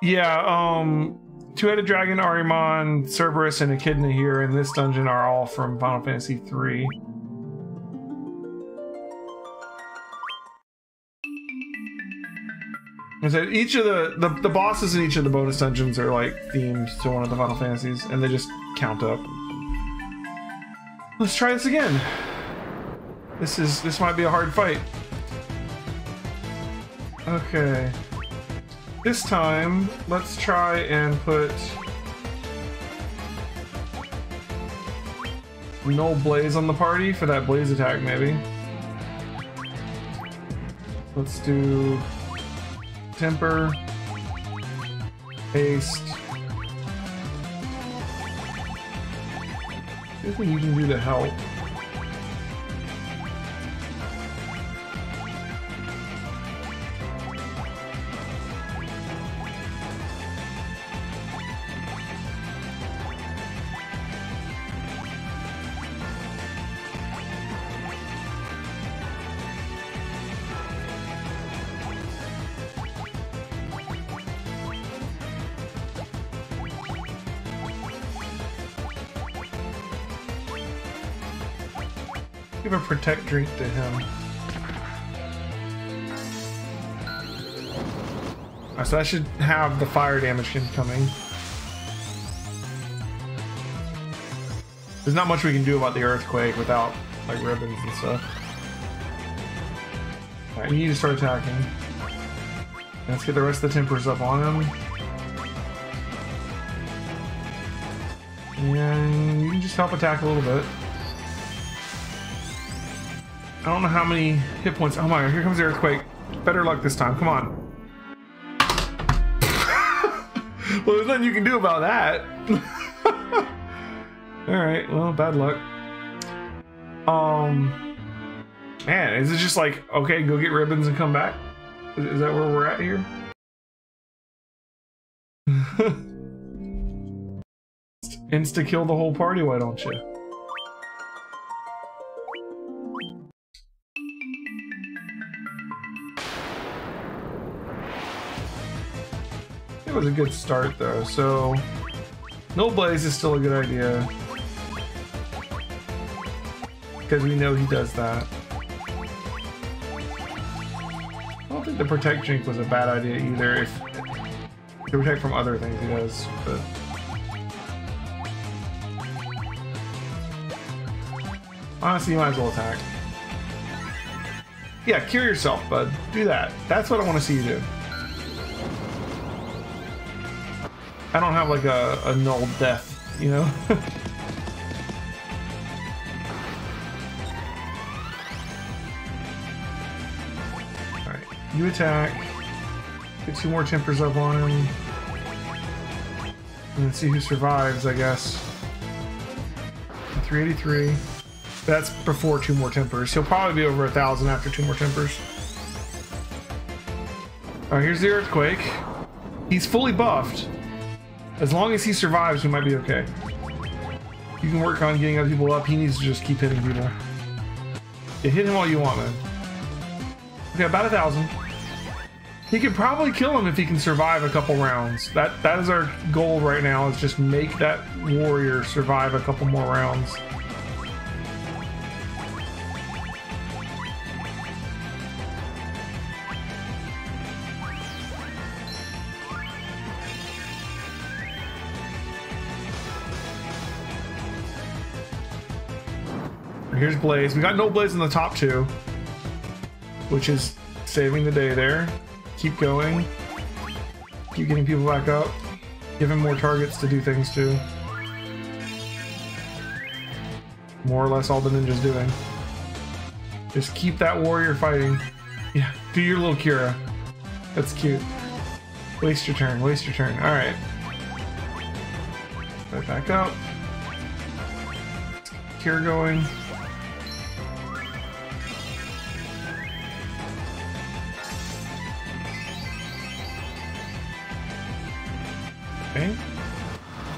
Yeah, um, Two-Headed Dragon, Ahriman, Cerberus, and Echidna here in this dungeon are all from Final Fantasy III. I said each of the, the the bosses in each of the bonus dungeons are like themed to one of the Final Fantasies, and they just count up. Let's try this again. This is this might be a hard fight. Okay. This time, let's try and put NulBlaze on the party for that blaze attack, maybe. Let's do temper, haste. Anything you can do to help. Give a protect drink to him. So I should have the fire damage coming. There's not much we can do about the earthquake without like ribbons and stuff. Alright, you need to start attacking. Let's get the rest of the tempers up on him. And you can just help attack a little bit. I don't know how many hit points. Oh my, here comes the earthquake. Better luck this time. Come on. well, there's nothing you can do about that. Alright, well, bad luck. Um, man, is it just like, okay, go get ribbons and come back? Is, is that where we're at here? Insta kill the whole party, why don't you? Was a good start though, so no blaze is still a good idea. Because we know he does that. I don't think the protect drink was a bad idea either if to protect from other things he does, but honestly you might as well attack. Yeah, cure yourself, bud. Do that. That's what I want to see you do. I don't have like a, a null death, you know? Alright, you attack. Get two more tempers up on him. And then see who survives, I guess. 383. That's before two more tempers. He'll probably be over a thousand after two more tempers. Alright, here's the earthquake. He's fully buffed. As long as he survives, we might be okay. You can work on getting other people up. He needs to just keep hitting people. Yeah, hit him all you want, man. Okay, about a thousand. He could probably kill him if he can survive a couple rounds. That that is our goal right now. Is just make that warrior survive a couple more rounds. Here's Blaze. We got no Blaze in the top two, which is saving the day there. Keep going. Keep getting people back up. Give him more targets to do things to. More or less all the ninja's doing. Just keep that warrior fighting. Yeah, do your little Kira. That's cute. Waste your turn, waste your turn. Alright. Right back up. Kira going.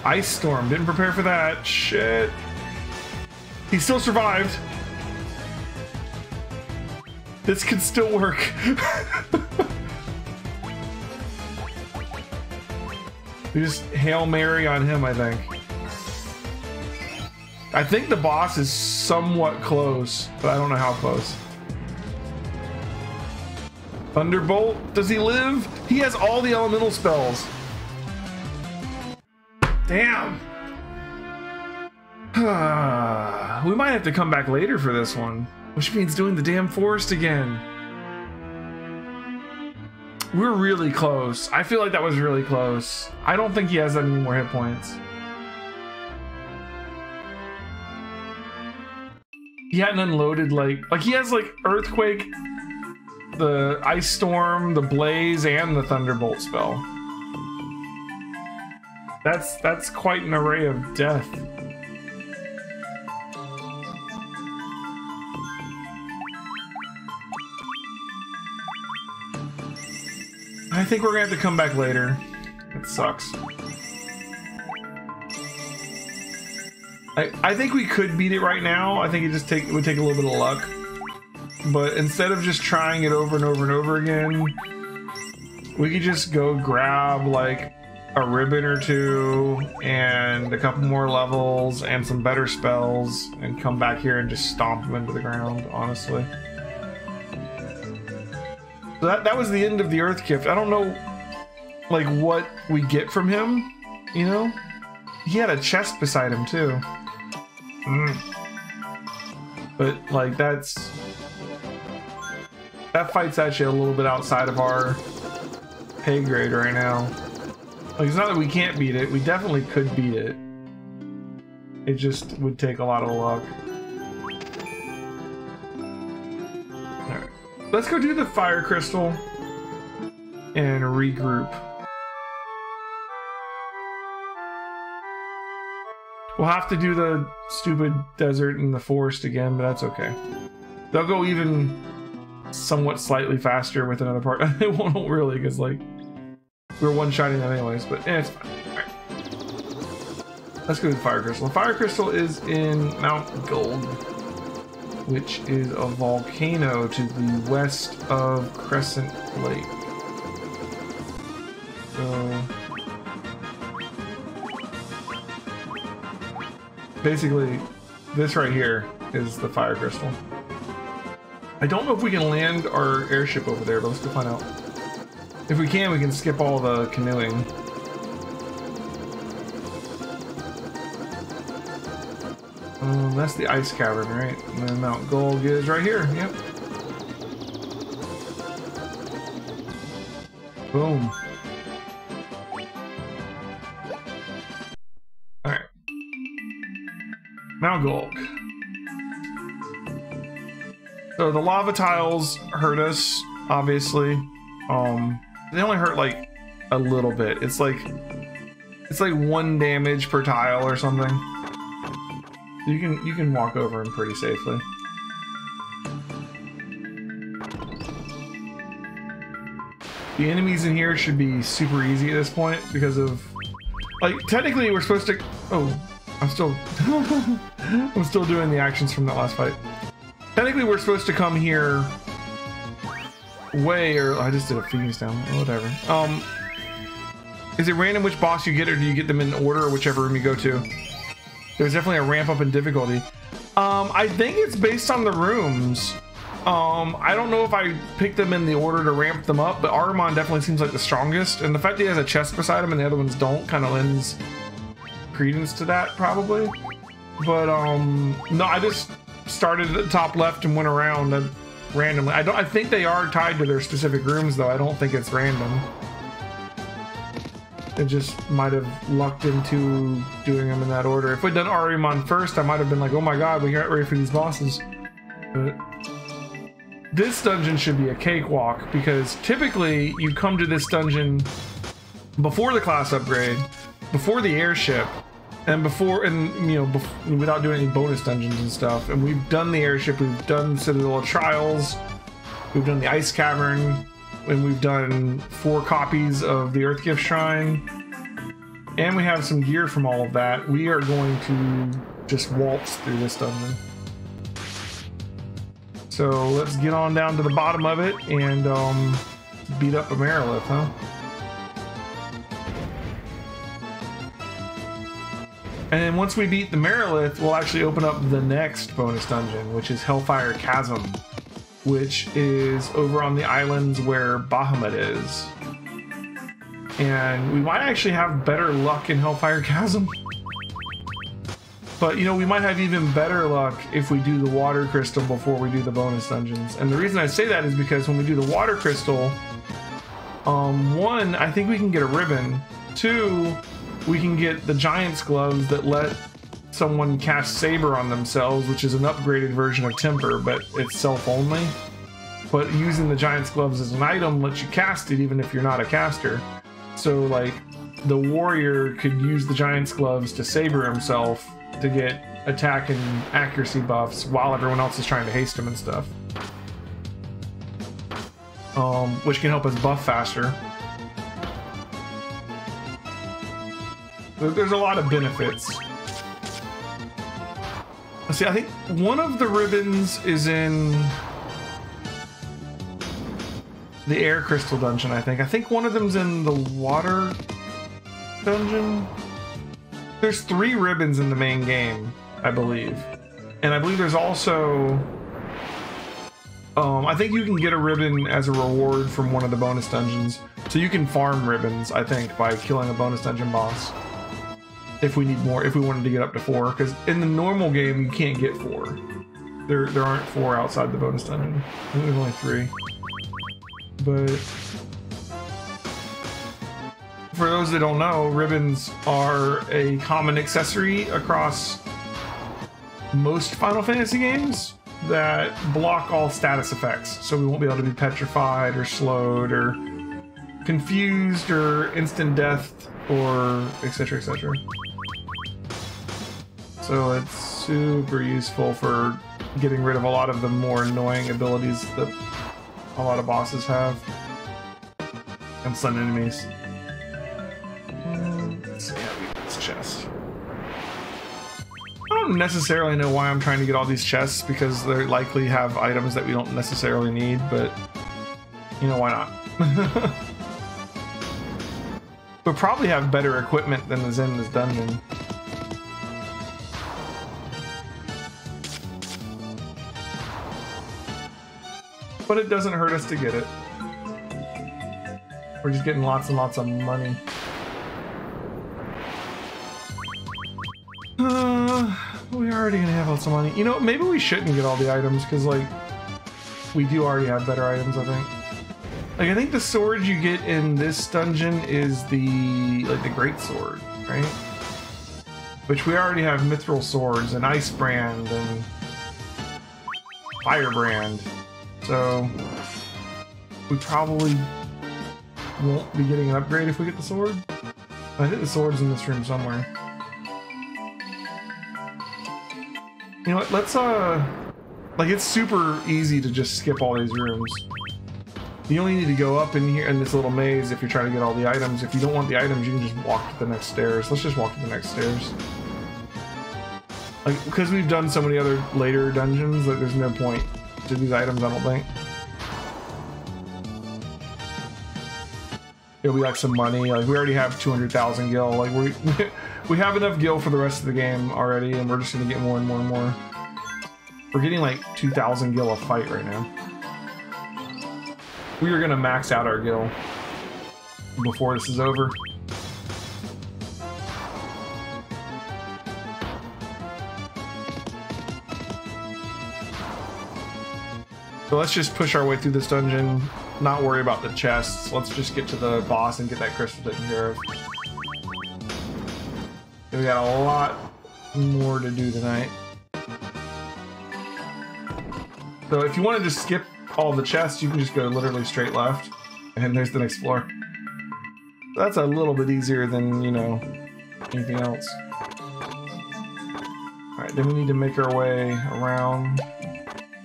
Ice Storm. Didn't prepare for that. Shit. He still survived. This could still work. We just Hail Mary on him, I think. I think the boss is somewhat close, but I don't know how close. Thunderbolt, does he live? He has all the elemental spells. Damn. we might have to come back later for this one, which means doing the damn forest again. We're really close. I feel like that was really close. I don't think he has any more hit points. He hadn't unloaded like like he has like earthquake, the ice storm, the blaze, and the thunderbolt spell. That's that's quite an array of death. I think we're gonna have to come back later. It sucks. I, I think we could beat it right now. I think it just take it would take a little bit of luck. But instead of just trying it over and over and over again, we could just go grab like a ribbon or two and a couple more levels and some better spells and come back here and just stomp them into the ground, honestly. So that, that was the end of the Earthgift. I don't know, like, what we get from him, you know? He had a chest beside him, too. Mm. But, like, that's... That fight's actually a little bit outside of our pay grade right now. Like, it's not that we can't beat it. We definitely could beat it. It just would take a lot of luck. Alright. Let's go do the fire crystal and regroup. We'll have to do the stupid desert and the forest again, but that's okay. They'll go even somewhat slightly faster with another part. they won't really, because like we're one-shotting them anyways, but eh, it's fine. Let's go to the fire crystal. The fire crystal is in Mount Gulg which is a volcano to the west of Crescent Lake. So basically, this right here is the fire crystal. I don't know if we can land our airship over there, but let's go find out. If we can, we can skip all the canoeing. Um, that's the ice cavern, right? And then Mount Gulg is right here. Yep. Boom. Alright. Mount Gulg. So the lava tiles hurt us, obviously. Um, they only hurt like a little bit. It's like it's like one damage per tile or something. You can you can walk over him pretty safely. The enemies in here should be super easy at this point because of like technically we're supposed to oh I'm still I'm still doing the actions from that last fight. Technically we're supposed to come here way or I just did a Phoenix down, whatever. Um is it random which boss you get or do you get them in order or whichever room you go to? There's definitely a ramp up in difficulty. Um, I think it's based on the rooms. Um, I don't know if I picked them in the order to ramp them up, but Ahriman definitely seems like the strongest. And the fact that he has a chest beside him and the other ones don't kind of lends credence to that, probably. But, um, no, I just started at the top left and went around and randomly. I don't, I think they are tied to their specific rooms, though. I don't think it's random. It just might have lucked into doing them in that order. If we'd done Ahriman first, I might have been like, oh my god, we got ready for these bosses. But this dungeon should be a cakewalk because typically you come to this dungeon before the class upgrade, before the airship, and before and you know without doing any bonus dungeons and stuff. And we've done the airship, we've done Citadel Trials, we've done the ice cavern, and we've done four copies of the Earthgift Shrine, and we have some gear from all of that. We are going to just waltz through this dungeon. So let's get on down to the bottom of it and um, beat up a Marilith, huh? And then once we beat the Marilith, we'll actually open up the next bonus dungeon, which is Hellfire Chasm, which is over on the islands where Bahamut is. And we might actually have better luck in Hellfire Chasm. But you know, we might have even better luck if we do the water crystal before we do the bonus dungeons. And the reason I say that is because when we do the water crystal, um, one, I think we can get a ribbon. Two, we can get the giant's gloves that let someone cast saber on themselves, which is an upgraded version of temper, but it's self only. But using the giant's gloves as an item lets you cast it even if you're not a caster. So like the warrior could use the giant's gloves to saber himself to get attack and accuracy buffs while everyone else is trying to haste him and stuff. Um, which can help us buff faster. There's a lot of benefits. See, I think one of the ribbons is in the air crystal dungeon, I think. I think one of them's in the water dungeon. There's three ribbons in the main game, I believe. And I believe there's also... Um, I think you can get a ribbon as a reward from one of the bonus dungeons. So you can farm ribbons, I think, by killing a bonus dungeon boss if we need more, if we wanted to get up to four, because in the normal game you can't get four. There, there aren't four outside the bonus dungeon. I think there's only three. But for those that don't know, ribbons are a common accessory across most Final Fantasy games that block all status effects. So we won't be able to be petrified or slowed or confused or instant death or etc etc. So it's super useful for getting rid of a lot of the more annoying abilities that a lot of bosses have. And stun enemies. Let's see how we get this chest. I don't necessarily know why I'm trying to get all these chests because they likely have items that we don't necessarily need, but you know, why not? we'll probably have better equipment than is in this dungeon. But it doesn't hurt us to get it. We're just getting lots and lots of money. Uh, we're already gonna have lots of money. You know, maybe we shouldn't get all the items, because, like, we do already have better items, I think. Like, I think the sword you get in this dungeon is the, like, the Great Sword, right? Which we already have Mithril Swords and Ice Brand and Firebrand. So we probably won't be getting an upgrade if we get the sword. I think the sword's in this room somewhere. You know what, let's uh like it's super easy to just skip all these rooms. You only need to go up in here in this little maze if you're trying to get all the items. If you don't want the items, you can just walk to the next stairs. Let's just walk to the next stairs. Like, because we've done so many other later dungeons, like there's no point to these items, I don't think. It'll be like some money. Like we already have 200,000 gil. Like we we have enough gil for the rest of the game already, and we're just gonna get more and more and more. We're getting like 2,000 gil a fight right now. We are gonna max out our gil before this is over. So let's just push our way through this dungeon, not worry about the chests. Let's just get to the boss and get that crystal taken care of. We got a lot more to do tonight. So if you want to just skip all the chests, you can just go literally straight left, and there's the next floor. That's a little bit easier than, you know, anything else. Alright, then we need to make our way around.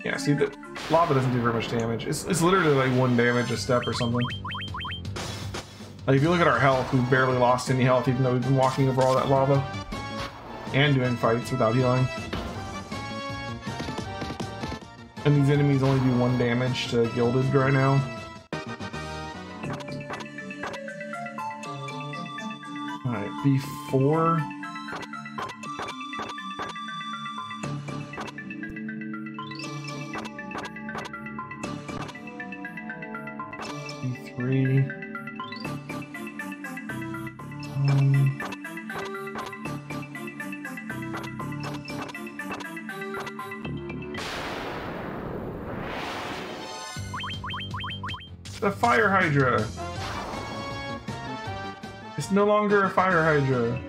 Yeah, see, the lava doesn't do very much damage. It's, it's literally like one damage a step or something. Like, if you look at our health, we barely lost any health, even though we've been walking over all that lava. And doing fights without healing. And these enemies only do one damage to Gilded right now. Alright, B4. Hydra. It's no longer a fire hydra.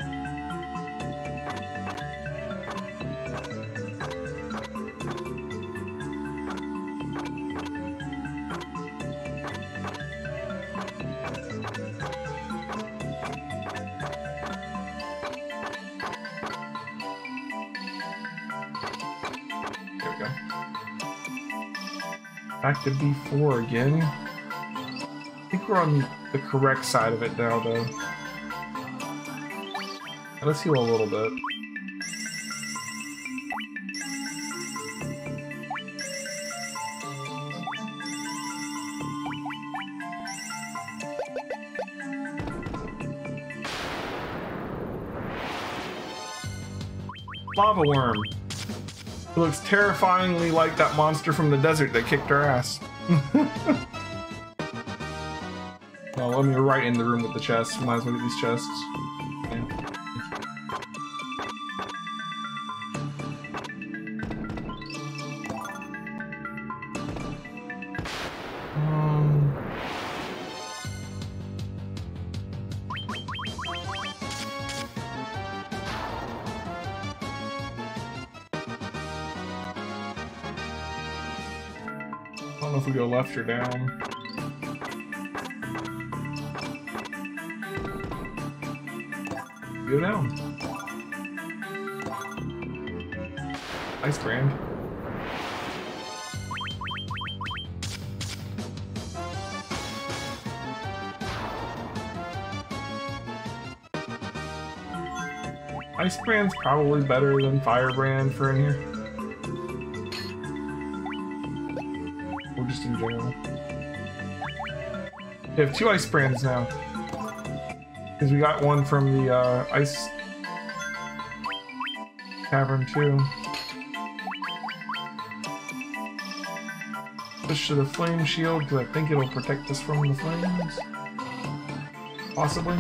There we go. Back to B4 again. We're on the correct side of it now, though. Let's heal a little bit. Lava worm. It looks terrifyingly like that monster from the desert that kicked our ass. well, let me right in the room with the chest. Might as well get these chests. Um, I don't know if we go left or down. Go down. Ice brand. Ice Brand's probably better than Firebrand for in here. Or just in general. We have two Ice Brands now. Because we got one from the uh, Ice Cavern too. Switch to the Flame Shield because I think it'll protect us from the flames. Possibly.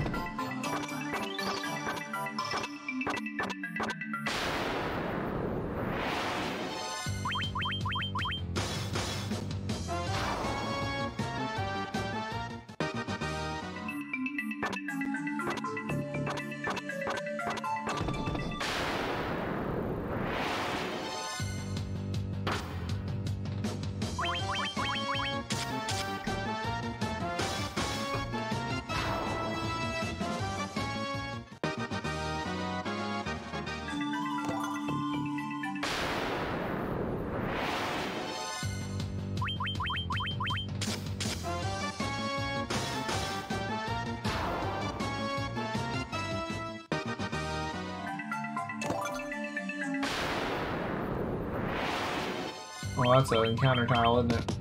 Well, that's an encounter tile, isn't it?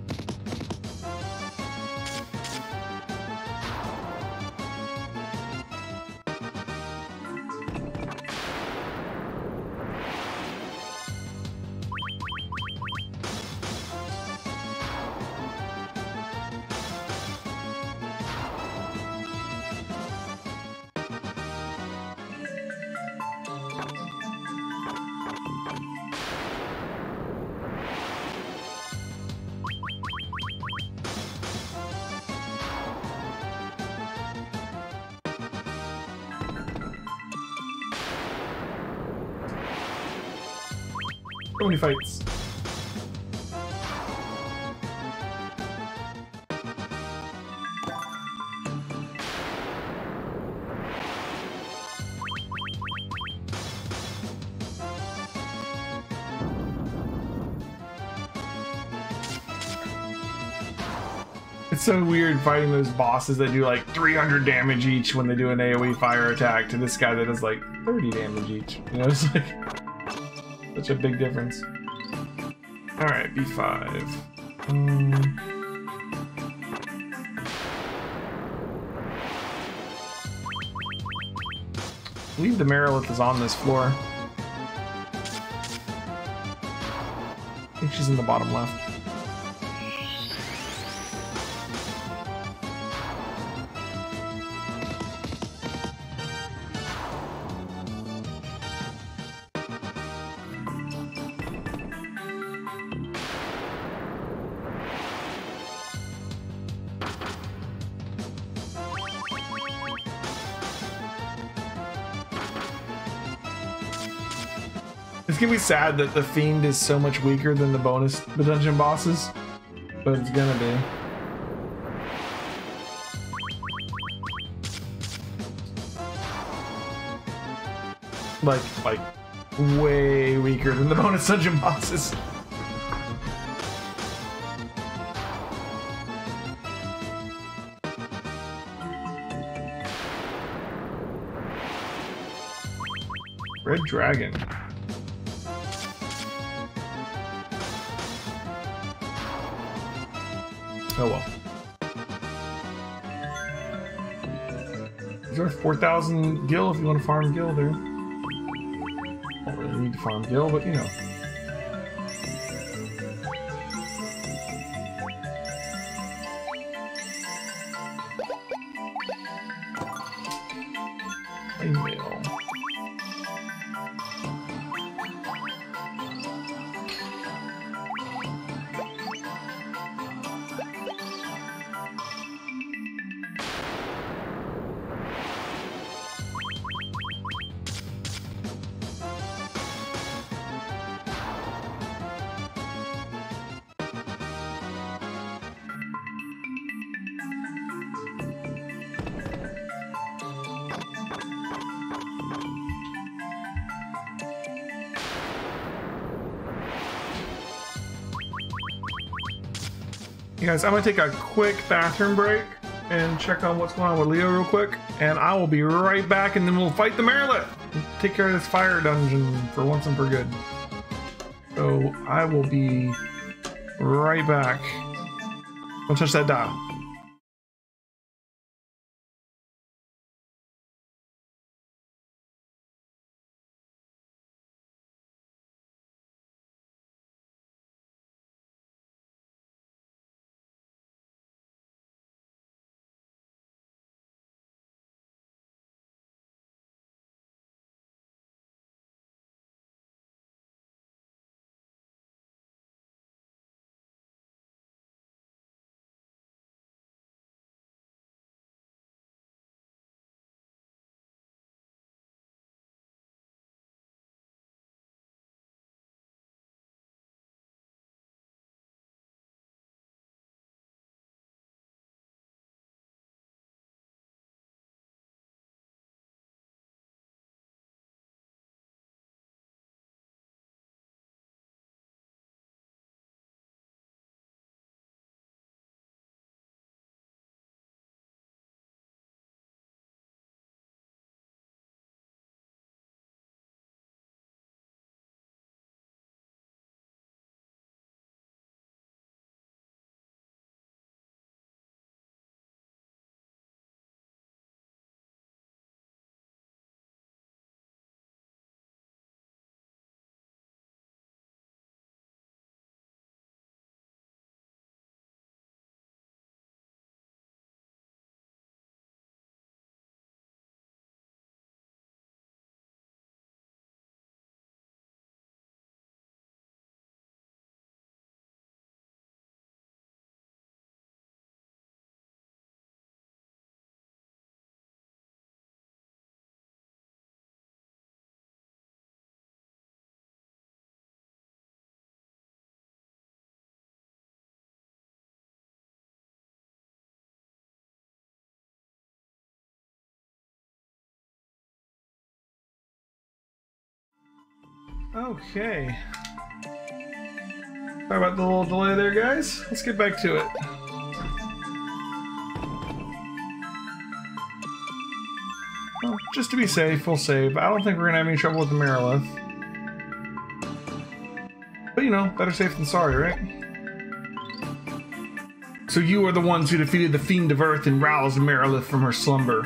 Many fights. It's so weird fighting those bosses that do like 300 damage each when they do an AoE fire attack to this guy that does like 30 damage each. You know, it's like such a big difference. Alright, B5. Um, I believe the Marilith is on this floor. I think she's in the bottom left. It's gonna be sad that the fiend is so much weaker than the bonus the dungeon bosses, but it's gonna be. Like, like, way weaker than the bonus dungeon bosses. Red Dragon. Oh well. Is there 4,000 gil if you want to farm gil there? Don't really need to farm gil, but you know. You guys, I'm gonna take a quick bathroom break and check on what's going on with Leo real quick, and I will be right back, and then we'll fight the Marilith. Take care of this fire dungeon for once and for good. So I will be right back. Don't touch that dial. Okay. Sorry about the little delay there, guys. Let's get back to it. Well, just to be safe, we'll save. I don't think we're gonna have any trouble with the Marilith. But you know, better safe than sorry, right? So you are the ones who defeated the Fiend of Earth and roused Marilith from her slumber.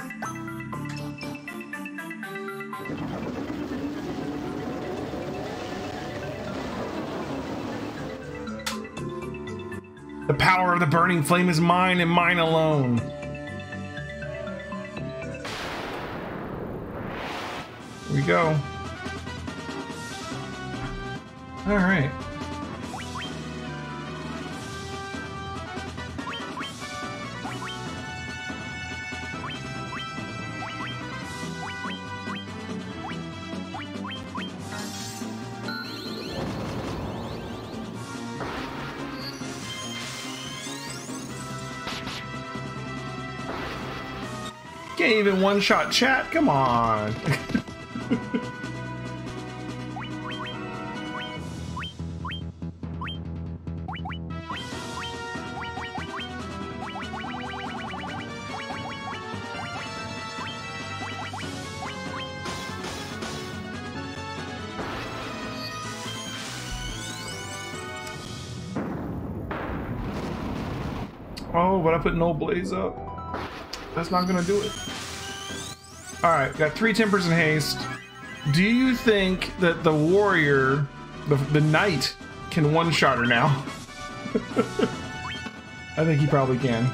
Power of the burning flame is mine and mine alone. Here we go. All right. Can't even one-shot chat, come on. Oh, but I put no blaze up. That's not gonna do it. Alright, got three tempers in haste. Do you think that the warrior, the, the knight, can one-shot her now? I think he probably can.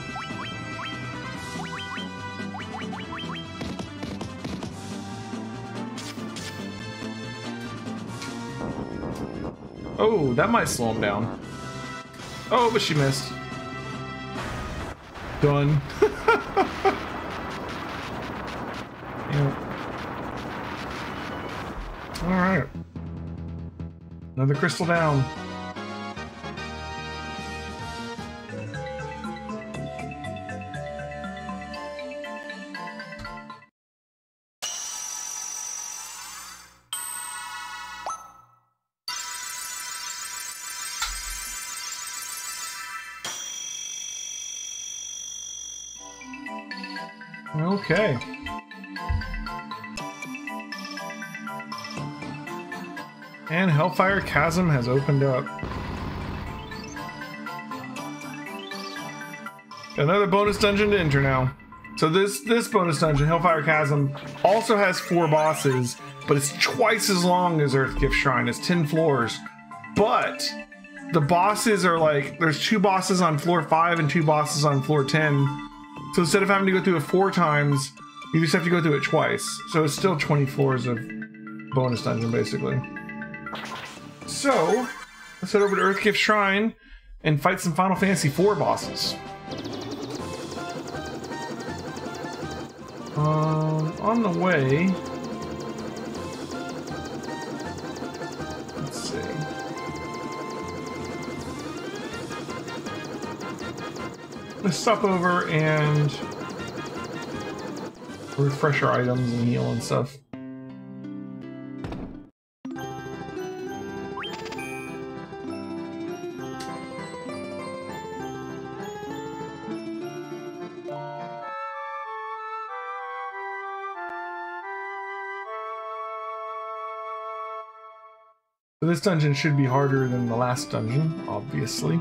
Oh, that might slow him down. Oh, but she missed. Done. Another crystal down. Okay. And Hellfire Chasm has opened up. Another bonus dungeon to enter now. So this this bonus dungeon, Hellfire Chasm, also has four bosses, but it's twice as long as Earthgift Shrine. It's 10 floors. But the bosses are like there's two bosses on floor 5 and two bosses on floor 10 so instead of having to go through it four times, you just have to go through it twice. So it's still 20 floors of bonus dungeon, basically. So, let's head over to Earthgift Shrine and fight some Final Fantasy IV bosses. Um, on the way... Let's see. Let's stop over and refresh our items and heal and stuff. So this dungeon should be harder than the last dungeon, obviously.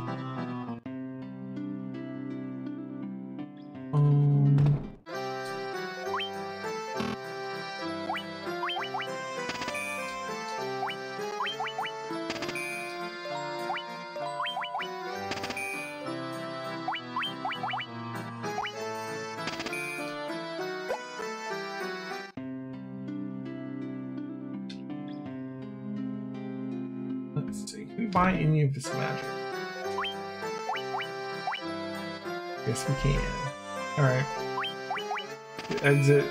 Any this magic? Yes, we can. Alright. Exit.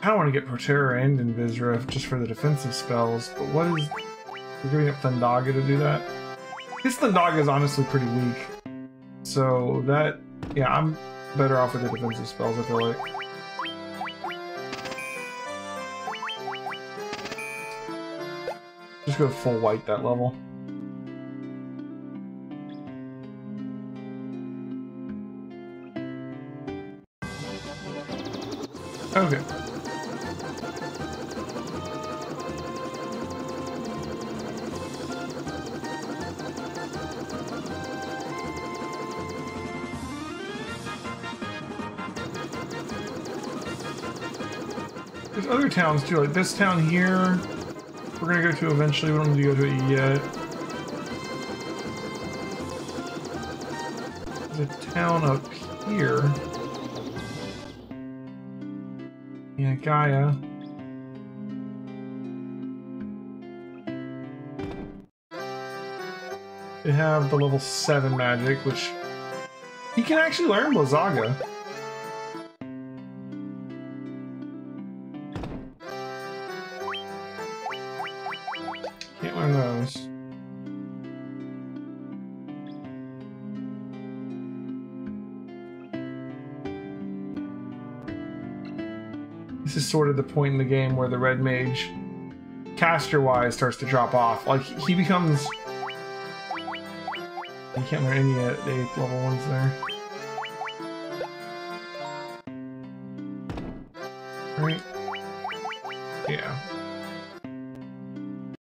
I don't want to get Protera and Invisira just for the defensive spells, but what is... We're giving up Thundaga to do that? This Thundaga is honestly pretty weak. So that... Yeah, I'm better off with the defensive spells, I feel like. Just go full white that level. Okay. There's other towns too, like this town here. We're gonna go to eventually. We don't need to go to it yet. A town up here. Yeah, Gaia. They have the level 7 magic, which he can actually learn Blizzaga. Sort of the point in the game where the red mage, caster-wise, starts to drop off. Like, he becomes... You can't learn any at the 8th level ones there.